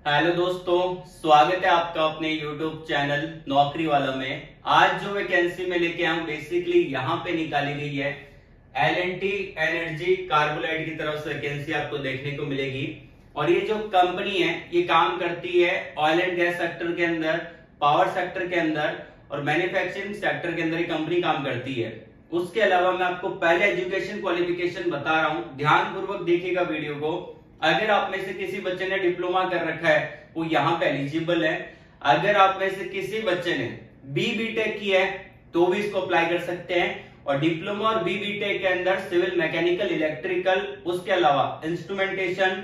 Hello दोस्तों, स्वागत है आपका अपने यूट्यूब चैनल नौकरी वाला में। आज जो वैकेंसी में लेके हूँ बेसिकली यहाँ पे निकाली गई है। एल एन टी एनर्जी कार्बोलाइट की तरफ़ से वैकेंसी आपको देखने को मिलेगी। और ये जो कंपनी है, ये काम करती है ऑयल एंड गैस सेक्टर के अंदर पावर सेक्टर के अंदर, और मैन्युफैक्चरिंग सेक्टर के अंदर ये कंपनी काम करती है। उसके अलावा मैं आपको पहले एजुकेशन क्वालिफिकेशन बता रहा हूँ। ध्यान पूर्वक देखिएगा वीडियो को। अगर आप में से किसी बच्चे ने डिप्लोमा कर रखा है, वो यहाँ पे एलिजिबल है। अगर आप में से किसी बच्चे ने बी बीटेक किया है तो भी इसको अप्लाई कर सकते हैं। और डिप्लोमा और बी बीटेक के अंदर सिविल मैकेनिकल इलेक्ट्रिकल उसके अलावा इंस्ट्रूमेंटेशन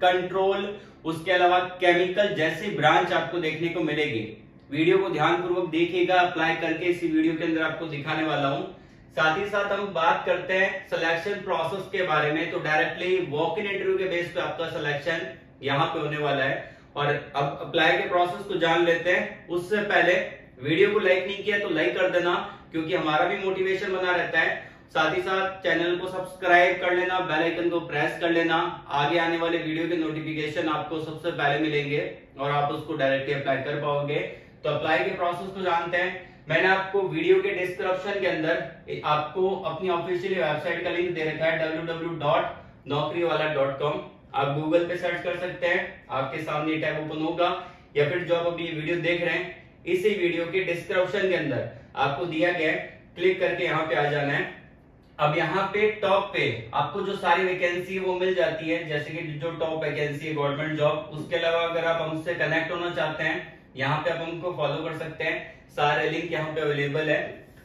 कंट्रोल उसके अलावा केमिकल जैसी ब्रांच आपको देखने को मिलेगी। वीडियो को ध्यान पूर्वक देखिएगा अप्लाई करके इसी वीडियो के अंदर आपको दिखाने वाला हूँ। साथ ही साथ हम बात करते हैं सिलेक्शन प्रोसेस के बारे में तो डायरेक्टली वॉक इन इंटरव्यू के बेस पे आपका सिलेक्शन यहाँ पे होने वाला है। और अब अप्लाई के प्रोसेस को जान लेते हैं। उससे पहले वीडियो को लाइक नहीं किया तो लाइक कर देना, क्योंकि हमारा भी मोटिवेशन बना रहता है। साथ ही साथ चैनल को सब्सक्राइब कर लेना बेल आइकन को प्रेस कर लेना। आगे आने वाले वीडियो के नोटिफिकेशन आपको सबसे पहले मिलेंगे और आप उसको डायरेक्टली अप्लाई कर पाओगे। तो अप्लाई के प्रोसेस को जानते हैं। मैंने आपको वीडियो के डिस्क्रिप्शन के अंदर आपको अपनी ऑफिशियल वेबसाइट का लिंक दे रखा है www.naukriwala.com आप गूगल पे सर्च कर सकते हैं, आपके सामने टैब ओपन होगा, या फिर जो आप अभी वीडियो देख रहे हैं, इसी वीडियो के डिस्क्रिप्शन के अंदर आपको दिया गया है क्लिक करके यहाँ पे आ जाना है। अब यहाँ पे टॉप पे आपको जो सारी वैकेंसी वो मिल जाती है, जैसे कि जो टॉप वैकेंसी है गवर्नमेंट जॉब उसके अलावा अगर आप हमसे कनेक्ट होना चाहते हैं यहाँ पे आप हमको फॉलो कर सकते हैं। सारे लिंक यहाँ पे अवेलेबल है।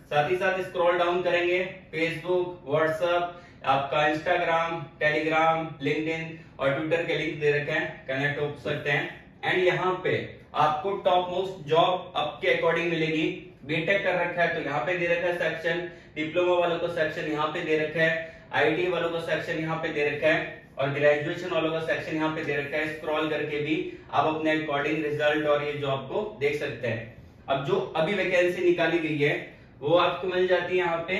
साथ ही साथ स्क्रॉल डाउन करेंगे। फेसबुक व्हाट्सएप आपका इंस्टाग्राम टेलीग्राम लिंक्डइन और ट्विटर के लिंक दे रखे हैं। कनेक्ट हो सकते हैं। एंड यहाँ पे आपको टॉप मोस्ट जॉब आपके अकॉर्डिंग मिलेगी। बीटेक कर रखा है तो यहाँ पे दे रखा है सेक्शन डिप्लोमा वालों को सेक्शन यहाँ पे दे रखा है। आईटी वालों को सेक्शन यहाँ पे दे रखा है और ग्रेजुएशन वालों का सेक्शन यहाँ पे दे रखा है। स्क्रॉल करके भी आप अपने अकॉर्डिंग रिज़ल्ट और ये जॉब को देख सकते हैं। अब जो अभी वैकेंसी निकाली गई है, वो आपको मिल जाती है यहाँ पे।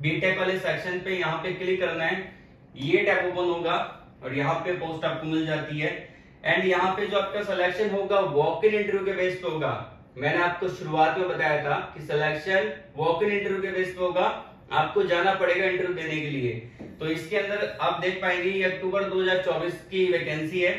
बीटेक वाले सेक्शन पे यहाँ पे क्लिक करना है। ये टैब ओपन होगा और यहाँ पे पोस्ट आपको मिल जाती है। एंड यहाँ पे जो आपका सिलेक्शन होगा वॉक इन इंटरव्यू के बेस पे होगा। मैंने आपको शुरुआत में बताया था कि सिलेक्शन वॉक इन इंटरव्यू के बेस पे होगा। आपको जाना पड़ेगा इंटरव्यू देने के लिए। तो इसके अंदर आप देख पाएँगे ये अक्टूबर 2024 की वैकेंसी है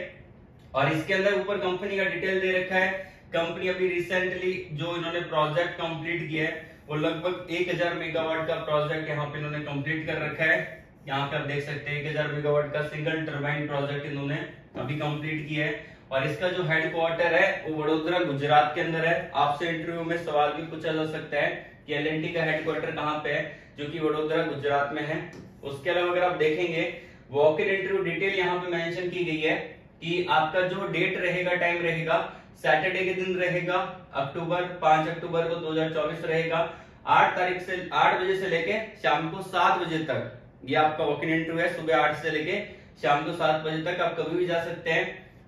और इसके अंदर ऊपर कंपनी का डिटेल दे रखा है। कंपनी अभी रिसेंटली जो इन्होंने प्रोजेक्ट कंप्लीट किया है, वो लगभग 1000 मेगावाट का प्रोजेक्ट यहाँ पे इन्होंने कंप्लीट कर रखा है। यहाँ पे आप देख सकते हैं एक हज़ार मेगावाट का सिंगल टर्बाइन प्रोजेक्ट इन्होंने अभी कंप्लीट किया है। और इसका जो हेडक्वार्टर है, वो वडोदरा, गुजरात के अंदर है। आपसे इंटरव्यू में सवाल भी पूछा जा सकता है। कि एल का हेडक्वार्टर कहाँ पे है, जो कि वडोदरा, गुजरात में है। उसके अलावा अगर आप देखेंगे वॉक इन इंटरव्यू डिटेल यहाँ पे मेंशन की गई है कि आपका जो डेट रहेगा टाइम रहेगा सैटरडे के दिन रहेगा अक्टूबर पाँच अक्टूबर को 2024 रहेगा। आठ तारीख से, आठ बजे से लेके शाम को सात बजे तक ये आपका वॉक इन इंटरव्यू है, सुबह आठ से लेके शाम को सात बजे तक आप कभी भी जा सकते हैं।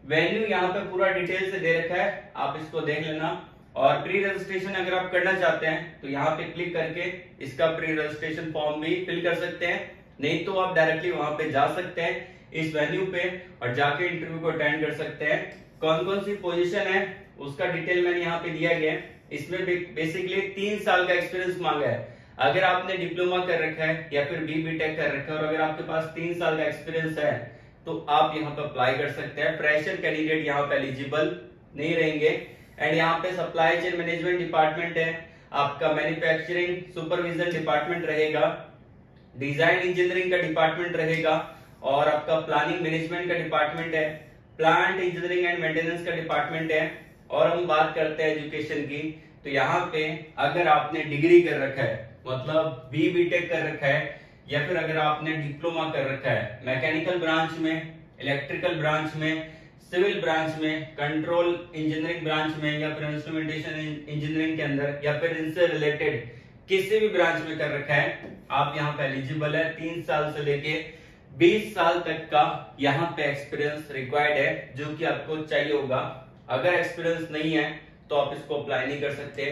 वेन्यू यहाँ पे पूरा डिटेल से दे रखा है, आप इसको देख लेना। और प्री रजिस्ट्रेशन अगर आप करना चाहते हैं तो यहाँ पे क्लिक करके इसका प्री रजिस्ट्रेशन फॉर्म भी फिल कर सकते हैं। नहीं तो आप डायरेक्टली वहाँ पे जा सकते हैं इस वेन्यू पे और जाके इंटरव्यू को अटेंड कर सकते हैं। कौन कौन सी पोजीशन है, उसका डिटेल मैंने यहाँ पे दिया गया है। इसमें बेसिकली तीन साल का एक्सपीरियंस मांगा है। अगर आपने डिप्लोमा कर रखा है या फिर बी बी टेक कर रखा है और अगर आपके पास तीन साल का एक्सपीरियंस है तो आप यहाँ पे अप्लाई कर सकते हैं। फ्रेशर कैंडिडेट यहाँ पे एलिजिबल नहीं रहेंगे। एंड यहाँ पे सप्लाई चेन मैनेजमेंट डिपार्टमेंट है। आपका मैन्युफैक्चरिंग सुपरविजन डिपार्टमेंट रहेगा। डिज़ाइन इंजीनियरिंग का डिपार्टमेंट रहेगा। और आपका प्लानिंग मैनेजमेंट का डिपार्टमेंट है। प्लांट इंजीनियरिंग एंड मेंटेनेंस का डिपार्टमेंट है। और हम बात करते हैं एजुकेशन की। तो यहाँ पे अगर आपने डिग्री कर रखा है मतलब बी बी टेक कर रखा है, या फिर अगर आपने डिप्लोमा कर रखा है मैकेनिकल ब्रांच में इलेक्ट्रिकल ब्रांच में सिविल ब्रांच में, कंट्रोल इंजीनियरिंग ब्रांच में, या फिर इंस्ट्रूमेंटेशन इंजीनियरिंग के अंदर, या फिर इनसे रिलेटेड किसी भी ब्रांच में कर रखा है, आप यहाँ पे एलिजिबल है। तीन साल से लेके बीस साल तक का यहाँ पे एक्सपीरियंस रिक्वायर्ड है, जो कि आपको चाहिए होगा। अगर एक्सपीरियंस नहीं है तो आप इसको अप्लाई नहीं कर सकते।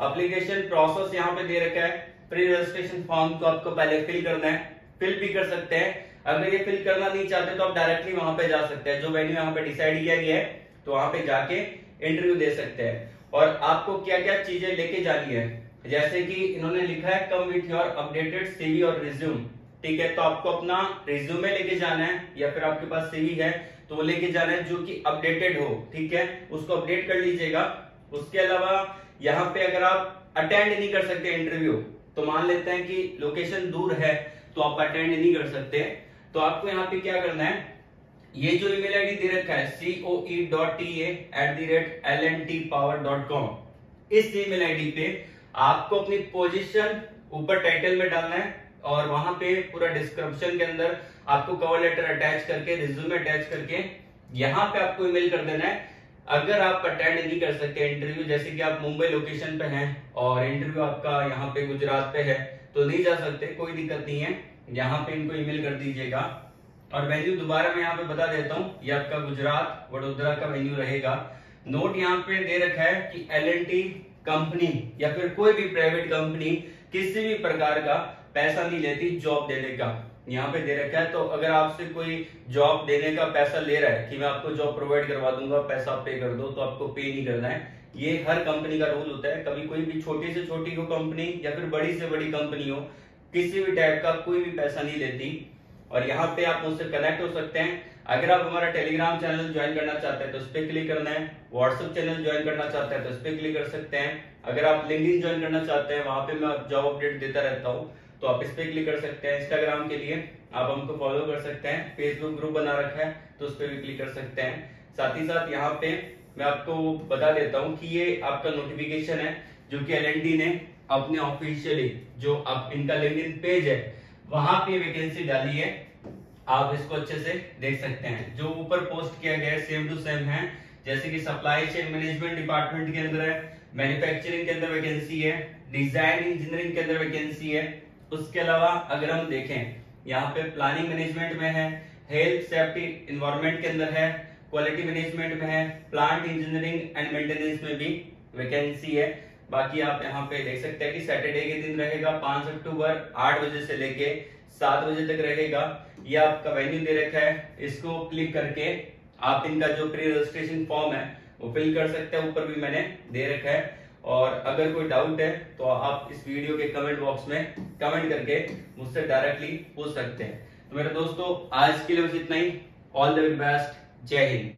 अप्लीकेशन प्रोसेस यहाँ पे दे रखा है। प्री रजिस्ट्रेशन फॉर्म को आपको पहले फिल करना है। फिल भी कर सकते हैं। अगर ये फिल करना नहीं चाहते तो आप डायरेक्टली वहाँ पे जा सकते हैं। जो वेन्यू यहाँ पे डिसाइड किया गया है तो वहाँ पे जाके इंटरव्यू दे सकते हैं। और आपको क्या क्या चीज़ें लेके जानी है? जैसे कि इन्होंने लिखा है come with your updated CV और रिज्यूम ठीक है तो आपको अपना रिज्यूमे लेके जाना है, या फिर आपके पास सीवी है तो वो लेके जाना है जो कि अपडेटेड हो। ठीक है, उसको अपडेट कर लीजिएगा। उसके अलावा यहाँ पे अगर आप अटेंड नहीं कर सकते इंटरव्यू तो मान लेते हैं कि लोकेशन दूर है तो आप अटेंड नहीं कर सकते। तो आपको यहाँ पे क्या करना है? ये जो ईमेल आईडी दे रखा है C O E dot T at the rate L N T power dot com इस ईमेल आईडी पे आपको अपनी पोजीशन ऊपर टाइटल में डालना है और वहाँ पे पूरा डिस्क्रिप्शन के अंदर आपको कवर लेटर अटैच करके रिज्यूम अटैच करके यहाँ पे आपको ईमेल कर देना है। अगर आप अटेंड नहीं कर सकते इंटरव्यू जैसे कि आप मुंबई लोकेशन पे हैं और इंटरव्यू आपका यहाँ पे गुजरात पे है तो नहीं जा सकते, कोई दिक्कत नहीं है। यहाँ पे इनको ईमेल कर दीजिएगा। और वेन्यू दोबारा मैं यहाँ पे बता देता हूँ, ये आपका गुजरात, वडोदरा का वेन्यू रहेगा। नोट यहाँ पे दे रखा है कि एलएनटी कंपनी या फिर कोई भी प्राइवेट कंपनी किसी भी प्रकार का पैसा नहीं लेती जॉब देने का। यहाँ पे दे रखा है तो अगर आपसे कोई जॉब देने का पैसा ले रहा है कि मैं आपको जॉब प्रोवाइड करवा दूँगा, पैसा पे कर दो तो आपको पे नहीं करना है। ये हर कंपनी का रूल होता है। कभी कोई भी छोटी से छोटी को कंपनी या फिर बड़ी से बड़ी कंपनी हो किसी भी टाइप का कोई भी पैसा नहीं लेती। और यहाँ पे आप मुझसे कनेक्ट हो सकते हैं। अगर आप हमारा टेलीग्राम चैनल ज्वाइन करना चाहते हैं तो उस पर क्लिक करना है। व्हाट्सएप चैनल ज्वाइन करना चाहते हैं तो उस पर क्लिक कर सकते हैं। अगर आप लिंक ज्वाइन करना चाहते हैं, वहाँ पे मैं जॉब अपडेट देता रहता हूँ तो आप इस पर क्लिक कर सकते हैं। इंस्टाग्राम के लिए आप हमको फॉलो कर सकते हैं। फेसबुक ग्रुप बना रखा है तो उस पर भी क्लिक कर सकते हैं। साथ ही साथ यहाँ पे मैं आपको बता देता हूँ कि ये आपका नोटिफिकेशन है, जो कि एलएनडी ने अपने ऑफिशियली जो आप इनका लिंक्डइन पेज है, वहाँ पे वैकेंसी डाली है। आप इसको अच्छे से देख सकते हैं। जो ऊपर पोस्ट किया गया है सेम टू सेम है। जैसे कि सप्लाई चेन मैनेजमेंट डिपार्टमेंट के अंदर है मैन्युफैक्चरिंग के अंदर वैकेंसी है डिज़ाइन इंजीनियरिंग के अंदर वैकेंसी है। उसके अलावा अगर हम देखें, यहाँ पे प्लानिंग मैनेजमेंट में है हेल्थ सेफ्टी इन्वायरमेंट के अंदर है क्वालिटी मैनेजमेंट में है प्लांट इंजीनियरिंग एंड मेंटेनेंस में भी वैकेंसी है। बाकी आप यहाँ पे देख सकते हैं कि सैटरडे के दिन रहेगा पाँच अक्टूबर, आठ बजे से लेके सात बजे तक रहेगा। ये आपका वेन्यू दे रखा है। इसको क्लिक करके आप इनका जो प्री रजिस्ट्रेशन फॉर्म है, वो फिल कर सकते हैं। ऊपर भी मैंने दे रखा है। और अगर कोई डाउट है तो आप इस वीडियो के कमेंट बॉक्स में कमेंट करके मुझसे डायरेक्टली पूछ सकते हैं। तो मेरे दोस्तों, आज के लिए बस इतना ही। ऑल द बेस्ट जय हिंद।